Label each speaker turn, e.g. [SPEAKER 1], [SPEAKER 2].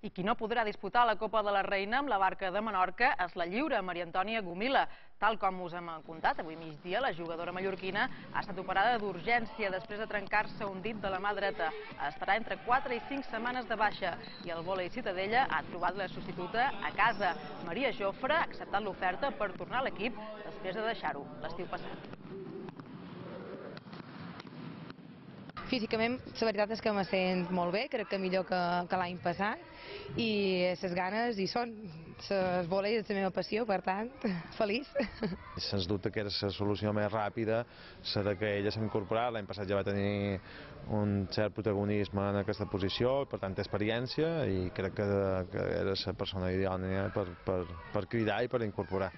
[SPEAKER 1] I qui no podrà disputar la Copa de la Reina amb la barca de Menorca és la lliure Maria Antònia Gomila. Tal com us hem contat, avui migdia la jugadora mallorquina ha estat operada d'urgència després de trencar-se un dit de la mà dreta. Estarà entre 4 i 5 setmanes de baixa i el vòlei Ciutadella ha trobat la substituta a casa. Maria Jofre ha acceptat l'oferta per tornar a l'equip després de deixar-ho l'estiu passat.
[SPEAKER 2] Físicament, la veritat és que me sent molt bé, crec que millor que, que l'any passat, i les ganes hi són. El volei és la meva passió, per tant, feliç.
[SPEAKER 3] Sens dubte que era la solució més ràpida, la de que ella s'ha incorporat, l'any passat ja va tenir un cert protagonisme en aquesta posició, per tant experiència, i crec que, que era la persona ideal per, per, per cridar i per incorporar.